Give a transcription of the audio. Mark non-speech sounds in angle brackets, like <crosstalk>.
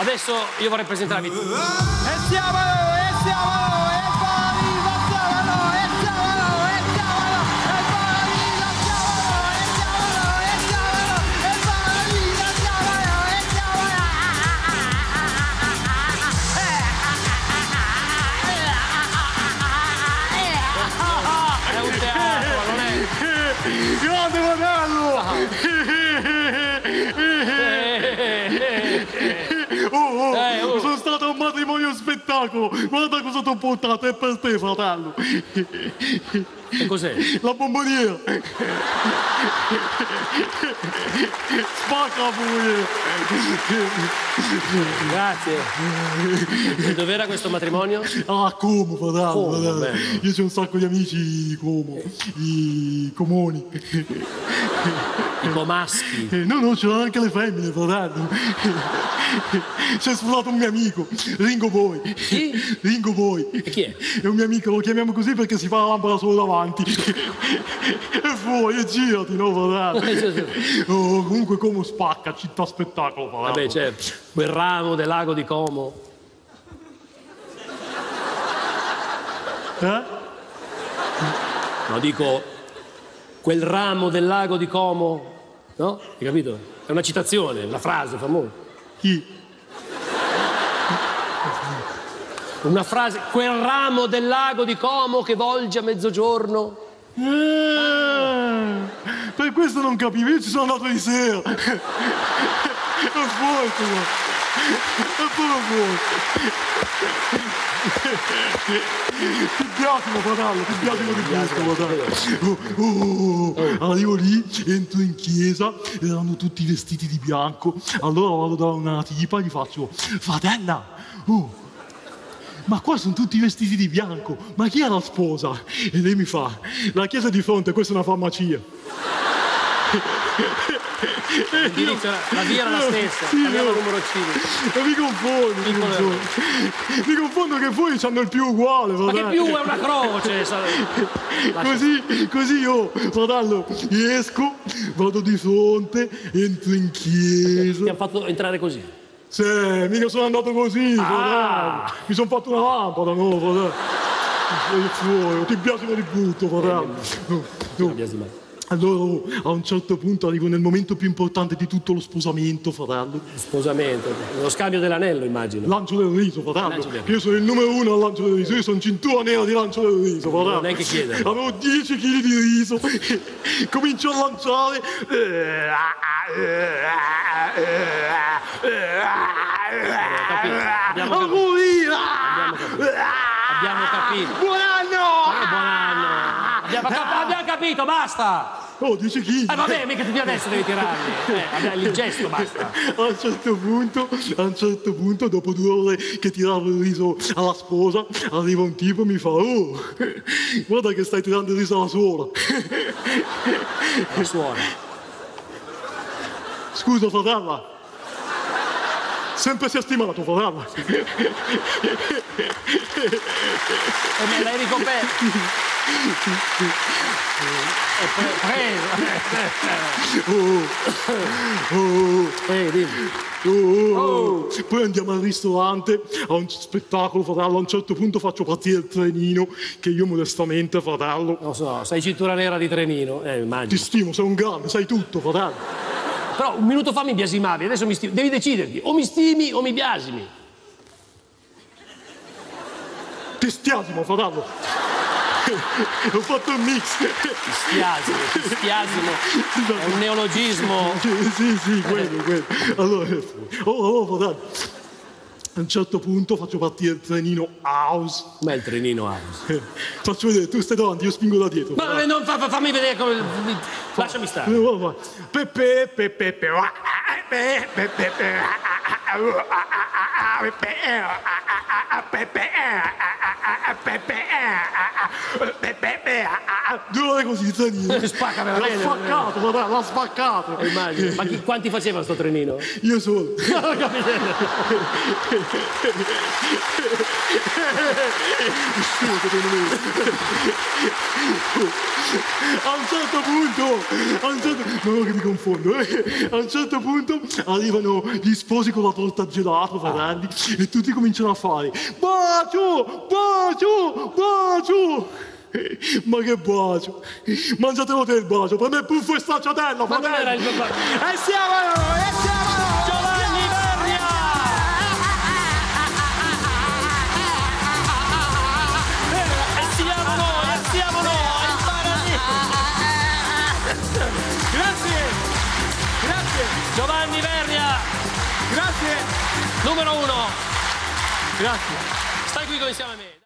Adesso io vorrei presentarvi. E siamo, e siamo, Oh, Eh, oh. sono stato a un matrimonio spettacolo! Guarda cosa ti ho portato, è per te, fratello! E cos'è? La bomboniera! Spacca la bomboniera! Grazie. Dov'era questo matrimonio? Ah, Como, fratello, Como, fratello. Io c'ho un sacco di amici Como, i comuni. I comaschi. Eh, No, no, c'erano anche le femmine, fratello. C'è sposato un mio amico, Ringo Boy. Chi? Ringo Boy. E chi è? È un mio amico, lo chiamiamo così perché si fa la lampada solo davanti. e fuori, e girati, no, fratello? Oh, comunque come spacca, città spettacolo, fratello. Vabbè, certo. Quel ramo del lago di Como. Eh? No, dico quel ramo del lago di Como. No? Hai capito? È una citazione, una frase famosa. Chi? Una frase, quel ramo del lago di Como che volge a mezzogiorno. Eh, per questo non capivo, io ci sono andato di sera. <laughs> È fuori, Ti biasimo, fratello, ti biasimo di questo, fratello. Oh, oh, oh. Arrivo lì, entro in chiesa, erano tutti vestiti di bianco. Allora vado da una tipa e gli faccio, fratella, oh, ma qua sono tutti vestiti di bianco, ma chi è la sposa? E lei mi fa, la chiesa di fronte, questa è una farmacia. La via era la stessa. Andiamo al numero 5. E mi confondo, mi confondo. Mi confondo che poi hanno il più uguale, Ma che fratello. più è una croce? Così, così io, fratello, esco, vado di fronte, entro in chiesa. Ti hanno fatto entrare così. Sì, mica sono andato così, Ah. fratello. Mi sono fatto una lampada, no, fratello. Ti biasimo di brutto, fratello. No, no. Non. Allora, a un certo punto arrivo nel momento più importante di tutto lo sposamento, fratello. Sposamento. Lo scambio dell'anello, immagino. Lancio del riso, fratello. Del Io sono il numero uno al lancio del riso. Io sono cintura nera di lancio del riso, fratello. neanche chiedere. Avevo 10 kg di riso. <laughs> Comincio a lanciare. Abbiamo capito. morire! Abbiamo capito. Buon anno! Buon anno. Abbiamo, cap- abbiamo capito, basta. Oh, 10 kg. Eh vabbè, mica tutti adesso devi tirarli. Eh, vabbè, il gesto basta. A un certo punto, a un certo punto, dopo due ore che tiravo il riso alla sposa, arriva un tipo e mi fa: Oh, guarda che stai tirando il riso alla suora. La suora. Scusa, fratello. Sempre si è stimato, fratello. E me l'hai ricoperto. Poi andiamo al ristorante, a un spettacolo, fratello. A un certo punto faccio partire il trenino che io modestamente, fratello, Non so, sei cintura nera di trenino. Eh, ti immagino. stimo, sei un grande, sai tutto, fratello. Però un minuto fa mi biasimavi, adesso mi stimi. Devi deciderti, o mi stimi o mi biasimi. Ti stiasimo, fratello. Ho fatto un mix. Ti stiasimo. È un neologismo. Sì, sì, quello, quello. Allora, oh, oh, fratello. A un certo punto faccio partire il trenino house. Ma il trenino house. Eh, Faccio vedere, tu stai davanti, io spingo da dietro. Ma non fa- fa- fammi vedere come. Lasciami Eh, stare. vai, vai. Pepe, pepe, pepe, ah, ah, pe, Due così, zanino. Spaccamela L'ha bene. spaccato, l'ha spaccato. Immagino. Ma chi- quanti faceva sto trenino? Io solo. <laughs> A un certo punto, a un certo, no che mi confondo, eh. a un certo punto arrivano gli sposi con la torta gelato, fratelli, e tutti cominciano a fare bacio, bacio, bacio. Ma che bacio! Mangiatelo te il bacio, per me puffo e stracciatella, Ma era il papà. E siamo noi, e siamo noi! Giovanni Verria! E siamo noi, e siamo noi, il paradiso. Grazie! Grazie! Giovanni Verria, Grazie! numero uno. Grazie! Stai qui con insieme a me.